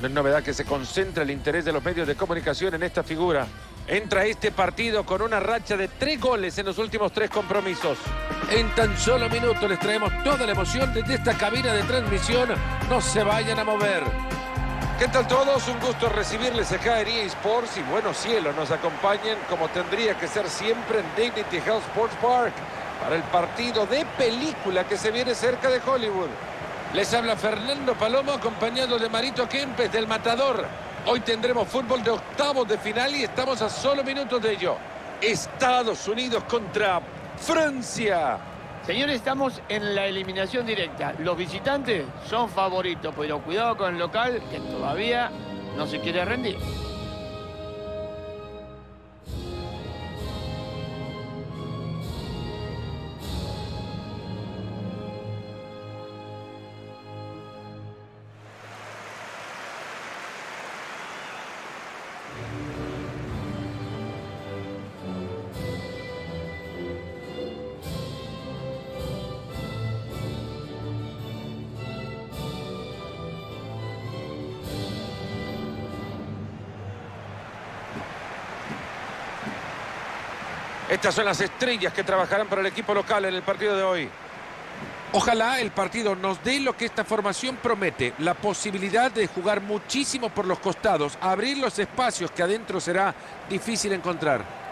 No es novedad que se concentra el interés de los medios de comunicación en esta figura. Entra este partido con una racha de tres goles en los últimos tres compromisos. En tan solo minutos les traemos toda la emoción desde esta cabina de transmisión. No se vayan a mover. ¿Qué tal todos? Un gusto recibirles acá en EA Sports y buenos cielos nos acompañen como tendría que ser siempre en Dignity Health Sports Park para el partido de película que se viene cerca de Hollywood. Les habla Fernando Palomo acompañado de Marito Kempes del Matador. Hoy tendremos fútbol de octavos de final y estamos a solo minutos de ello. Estados Unidos contra Francia. Señores, estamos en la eliminación directa. Los visitantes son favoritos, pero cuidado con el local que todavía no se quiere rendir. Estas son las estrellas que trabajarán para el equipo local en el partido de hoy. Ojalá el partido nos dé lo que esta formación promete, la posibilidad de jugar muchísimo por los costados, abrir los espacios que adentro será difícil encontrar.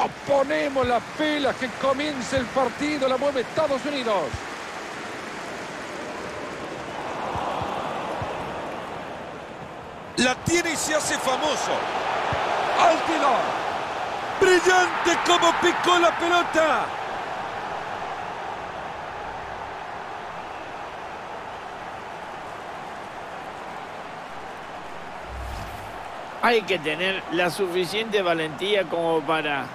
Nos ponemos las pilas que comience el partido, la mueve Estados Unidos. La tiene y se hace famoso. ¡Al! ¡Brillante como picó la pelota! Hay que tener la suficiente valentía como para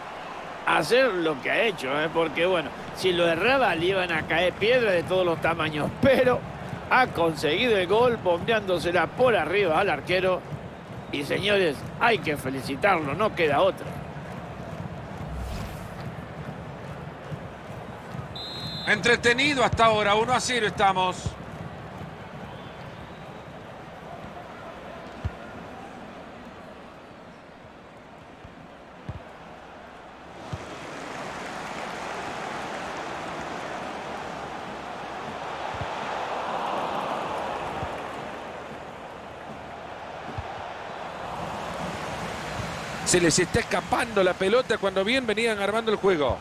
hacer lo que ha hecho, ¿eh? porque bueno, si lo erraba le iban a caer piedras de todos los tamaños, pero ha conseguido el gol bombeándosela por arriba al arquero y señores, hay que felicitarlo, no queda otra. Entretenido hasta ahora, 1 a 0 estamos. Se les está escapando la pelota cuando bien venían armando el juego.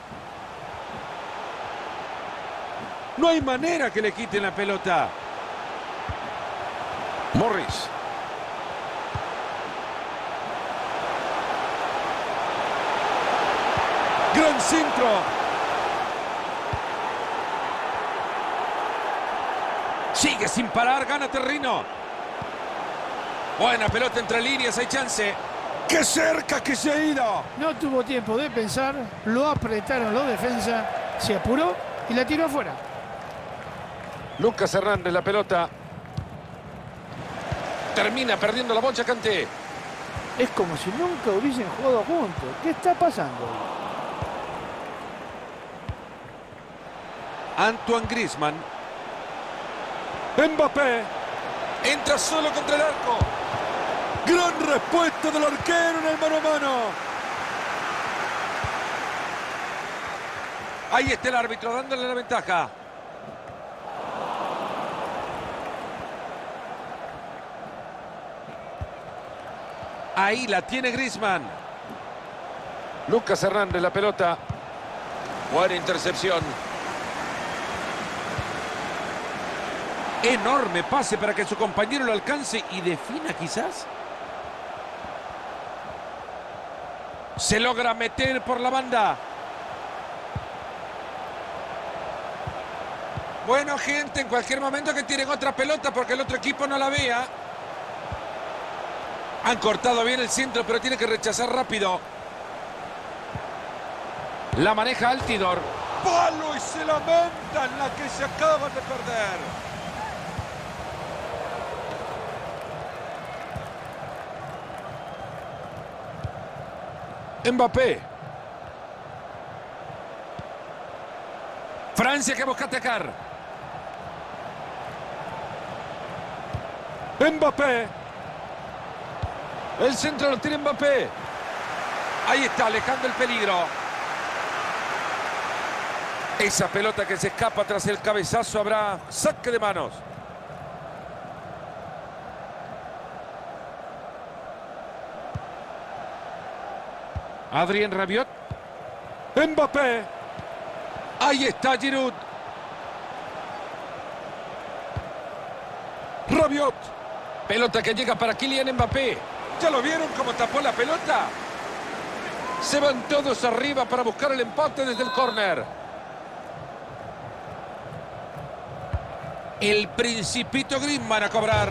No hay manera que le quiten la pelota. Morris. Gran centro. Sigue sin parar, gana Terrino. Buena pelota entre líneas, hay chance. ¡Qué cerca que se ha ido! No tuvo tiempo de pensar, lo apretaron los defensas, se apuró y la tiró afuera. Lucas Hernández, la pelota. Termina perdiendo la bocha Canté. Es como si nunca hubiesen jugado juntos. ¿Qué está pasando? Antoine Griezmann. Mbappé. Entra solo contra el arco. Gran respuesta del arquero en el mano a mano. Ahí está el árbitro dándole la ventaja. Ahí la tiene Griezmann. Lucas Hernández, la pelota. Buena intercepción. Enorme pase para que su compañero lo alcance y defina quizás. Se logra meter por la banda. Bueno, gente, en cualquier momento que tienen otra pelota porque el otro equipo no la vea. Han cortado bien el centro, pero tiene que rechazar rápido. La maneja Altidor. Palo y se lamenta en la que se acaba de perder. Mbappé. Francia que busca atacar. Mbappé. El centro lo tiene Mbappé. Ahí está, alejando el peligro. Esa pelota que se escapa tras el cabezazo habrá saque de manos. Adrien Rabiot. Mbappé. Ahí está Giroud. Rabiot. Pelota que llega para Kylian Mbappé. ¿Ya lo vieron cómo tapó la pelota? Se van todos arriba para buscar el empate desde el córner. El principito Griezmann a cobrar.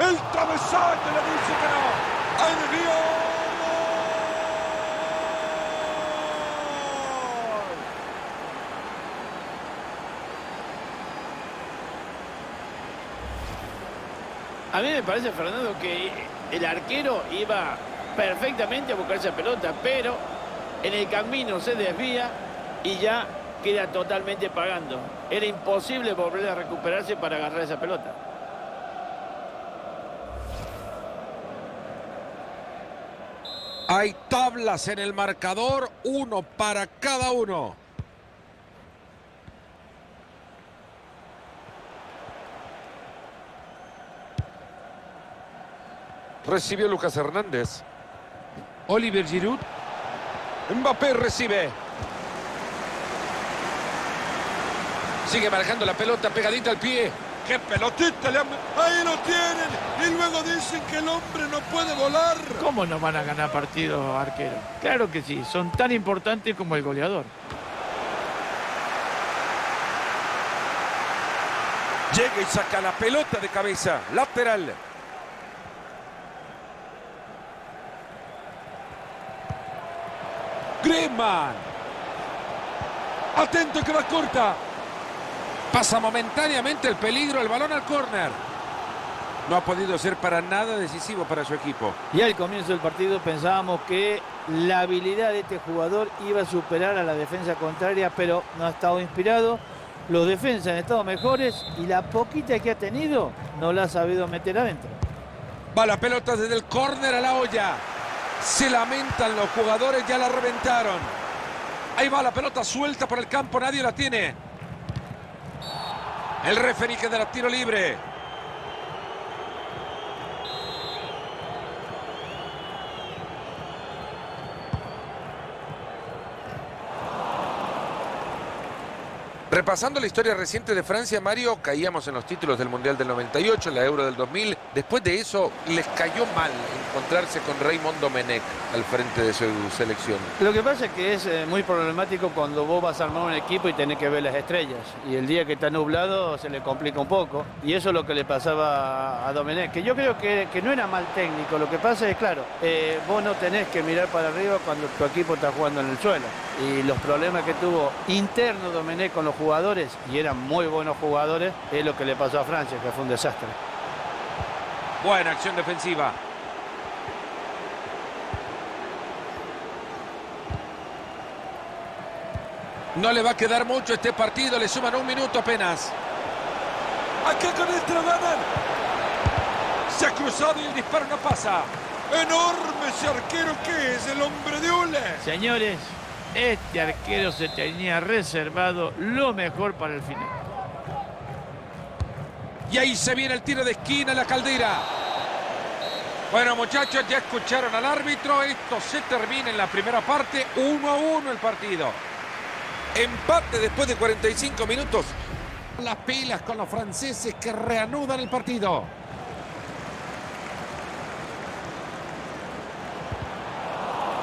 El travesaño le dice que no. ¡Ay! A mí me parece, Fernando, que el arquero iba perfectamente a buscar esa pelota, pero en el camino se desvía y ya queda totalmente pagando. Era imposible volver a recuperarse para agarrar esa pelota. Hay tablas en el marcador, uno para cada uno. Recibió Lucas Hernández. Oliver Giroud. Mbappé recibe. Sigue manejando la pelota pegadita al pie. ¡Qué pelotita le han... Ahí lo tienen. Y luego dicen que el hombre no puede volar. ¿Cómo no van a ganar partidos, arquero? Claro que sí, son tan importantes como el goleador. Llega y saca la pelota de cabeza. Lateral. Atento que va corta. Pasa momentáneamente el peligro, el balón al córner. No ha podido ser para nada decisivo para su equipo. Y al comienzo del partido pensábamos que la habilidad de este jugador iba a superar a la defensa contraria, pero no ha estado inspirado. Los defensas han estado mejores y la poquita que ha tenido no la ha sabido meter adentro. Va la pelota desde el córner a la olla. Se lamentan los jugadores, ya la reventaron. Ahí va la pelota suelta por el campo, nadie la tiene. El referí que da tiro libre. Repasando la historia reciente de Francia, Mario, caíamos en los títulos del Mundial del 98, la Euro del 2000. Después de eso, les cayó mal encontrarse con Raymond Domenech al frente de su selección. Lo que pasa es que es eh, muy problemático cuando vos vas a armar un equipo y tenés que ver las estrellas. Y el día que está nublado se le complica un poco. Y eso es lo que le pasaba a Domenech, que yo creo que, que no era mal técnico. Lo que pasa es, claro, eh, vos no tenés que mirar para arriba cuando tu equipo está jugando en el suelo. Y los problemas que tuvo interno Domenech con los jugadores, y eran muy buenos jugadores, es lo que le pasó a Francia, que fue un desastre. Buena acción defensiva. No le va a quedar mucho este partido, le suman un minuto apenas. Aquí con este lo ganan. Se ha cruzado y el disparo no pasa. Enorme ese arquero que es el hombre de Ule. Señores, este arquero se tenía reservado lo mejor para el final. Y ahí se viene el tiro de esquina, la caldera. Bueno, muchachos, ya escucharon al árbitro. Esto se termina en la primera parte. 1 a 1 el partido. Empate después de 45 minutos. Las pilas con los franceses que reanudan el partido.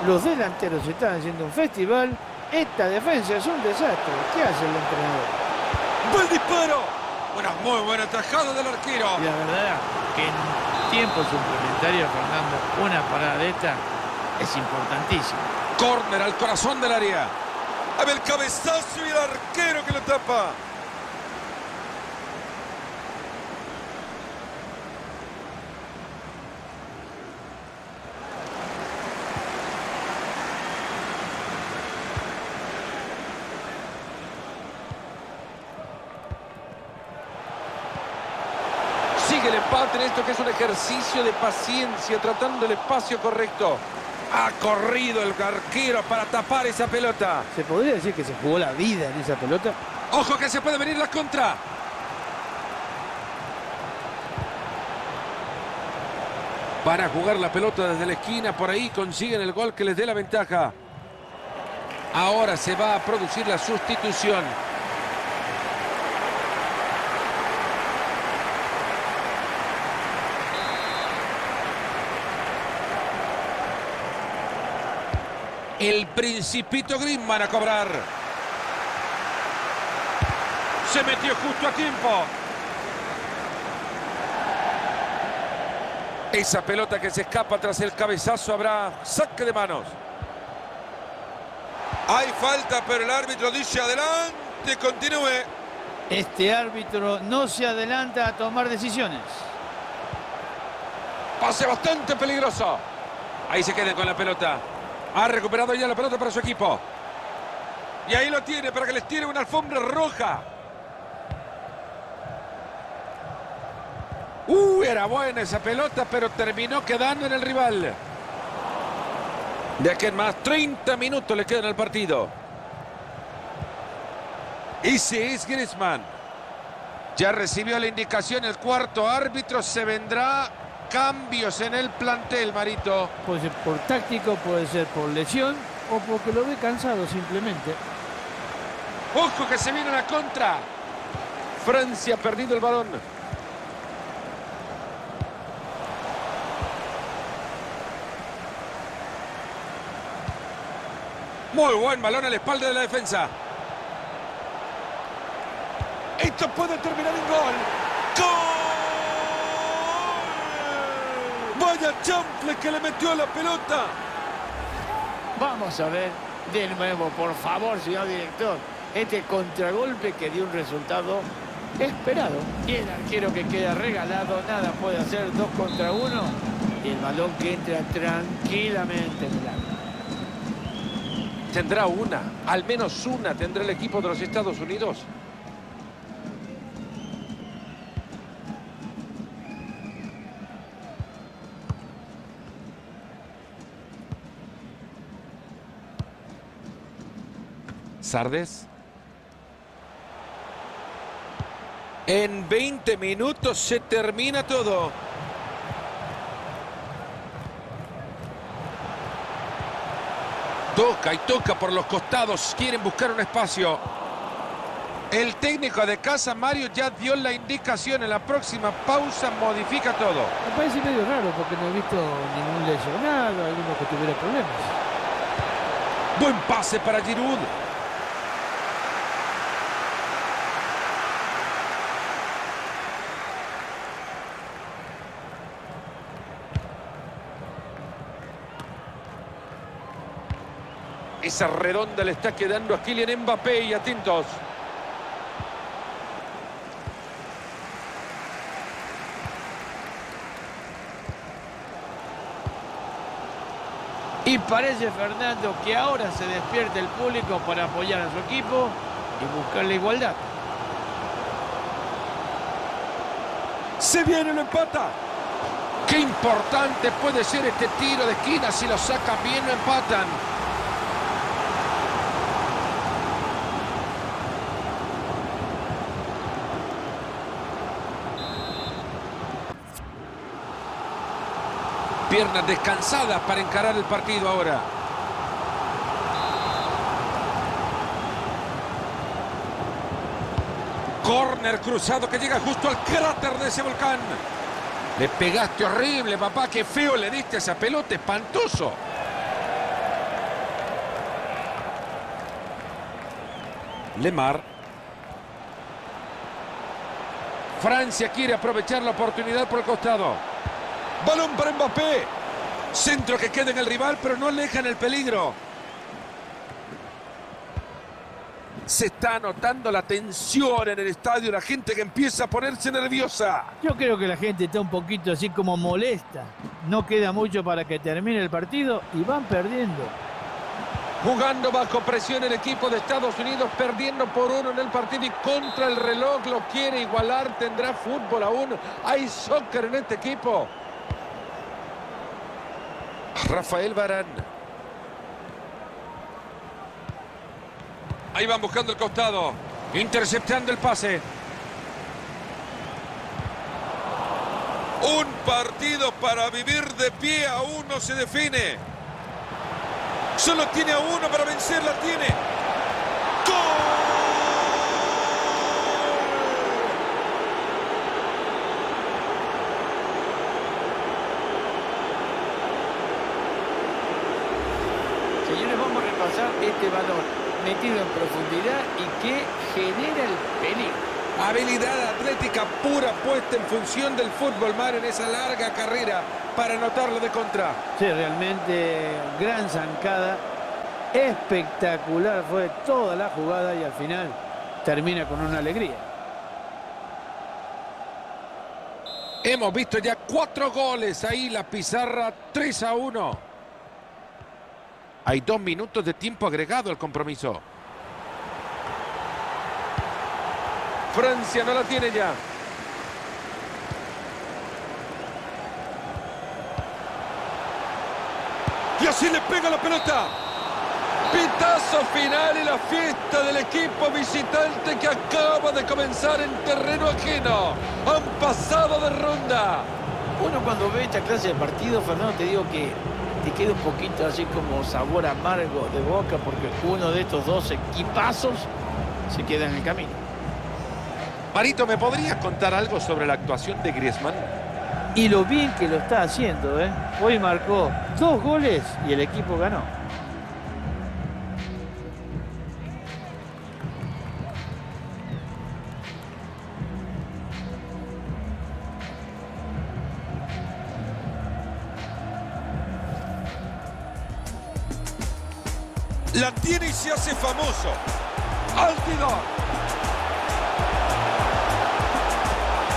Los delanteros están haciendo un festival. Esta defensa es un desastre. ¿Qué hace el entrenador? ¡Buen disparo! Una muy buena tajada del arquero. Y la verdad que en tiempo suplementario, Fernando, una parada de esta es importantísima. Córner al corazón del área. A ver el cabezazo y el arquero que lo tapa. Sigue el empate en esto que es un ejercicio de paciencia, tratando el espacio correcto. Ha corrido el arquero para tapar esa pelota. ¿Se podría decir que se jugó la vida en esa pelota? Ojo que se puede venir la contra. Para jugar la pelota desde la esquina, por ahí consiguen el gol que les dé la ventaja. Ahora se va a producir la sustitución. El Principito Griezmann a cobrar. Se metió justo a tiempo. Esa pelota que se escapa tras el cabezazo habrá saque de manos. Hay falta, pero el árbitro dice adelante, continúe. Este árbitro no se adelanta a tomar decisiones. Pase bastante peligroso. Ahí se queda con la pelota. Ha recuperado ya la pelota para su equipo. Y ahí lo tiene para que les tire una alfombra roja. Uh, era buena esa pelota, pero terminó quedando en el rival. De aquí en más, 30 minutos le quedan al partido. Ese es Griezmann. Ya recibió la indicación el cuarto árbitro. Se vendrá cambios en el plantel, Marito. Puede ser por táctico, puede ser por lesión o porque lo ve cansado simplemente. Ojo que se viene la contra. Francia ha perdido el balón. Muy buen balón a la espalda de la defensa. Esto puede terminar en gol. ¡Gol! Vaya chample que le metió a la pelota. Vamos a ver de nuevo, por favor, señor director. Este contragolpe que dio un resultado esperado. Y el arquero que queda regalado, nada puede hacer dos contra uno. Y el balón que entra tranquilamente en el área. Tendrá una, al menos una tendrá el equipo de los Estados Unidos. Sardes. En 20 minutos se termina todo. Toca y toca por los costados. Quieren buscar un espacio. El técnico de casa, Mario, ya dio la indicación. En la próxima pausa modifica todo. Me parece medio raro porque no he visto ningún lesionado, alguno que tuviera problemas. Buen pase para Giroud. Esa redonda le está quedando a Kylian Mbappé y atentos. Y parece, Fernando, que ahora se despierta el público para apoyar a su equipo y buscar la igualdad. Se viene, lo empata. Qué importante puede ser este tiro de esquina. Si lo sacan bien, lo empatan. Piernas descansadas para encarar el partido ahora. Corner cruzado que llega justo al cráter de ese volcán. Le pegaste horrible, papá. Qué feo le diste a esa pelota. Espantoso. Lemar. Francia quiere aprovechar la oportunidad por el costado. Balón para Mbappé. Centro que queda en el rival, pero no alejan el peligro. Se está notando la tensión en el estadio, la gente que empieza a ponerse nerviosa. Yo creo que la gente está un poquito así como molesta. No queda mucho para que termine el partido y van perdiendo. Jugando bajo presión el equipo de Estados Unidos, perdiendo por uno en el partido y contra el reloj lo quiere igualar. Tendrá fútbol aún. Hay soccer en este equipo. Rafael Barán. Ahí van buscando el costado. Interceptando el pase. Un partido para vivir de pie aún no se define. Solo tiene a uno para vencer, la tiene. Señores, vamos a repasar este balón metido en profundidad y que genera el peligro. Habilidad atlética pura puesta en función del fútbol mar en esa larga carrera para anotarlo de contra. Sí, realmente gran zancada. Espectacular fue toda la jugada y al final termina con una alegría. Hemos visto ya cuatro goles ahí, la pizarra 3 a 1. Hay dos minutos de tiempo agregado al compromiso. Francia no la tiene ya. Y así le pega la pelota. Pitazo final y la fiesta del equipo visitante que acaba de comenzar en terreno ajeno. Han pasado de ronda. Uno cuando ve esta clase de partido, Fernando, te digo que te queda un poquito así como sabor amargo de boca porque uno de estos dos equipazos se queda en el camino. Marito, ¿me podrías contar algo sobre la actuación de Griezmann? Y lo bien que lo está haciendo, ¿eh? Hoy marcó dos goles y el equipo ganó. La tiene y se hace famoso. Altidor.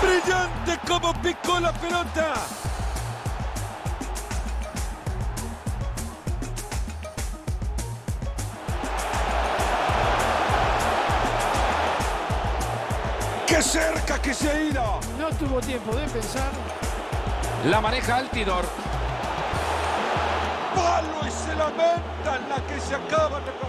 Brillante como picó la pelota. ¡Qué cerca que se ha ido! No tuvo tiempo de pensar. La maneja Altidor. Palo y se lamenta en la que se acaban de perder.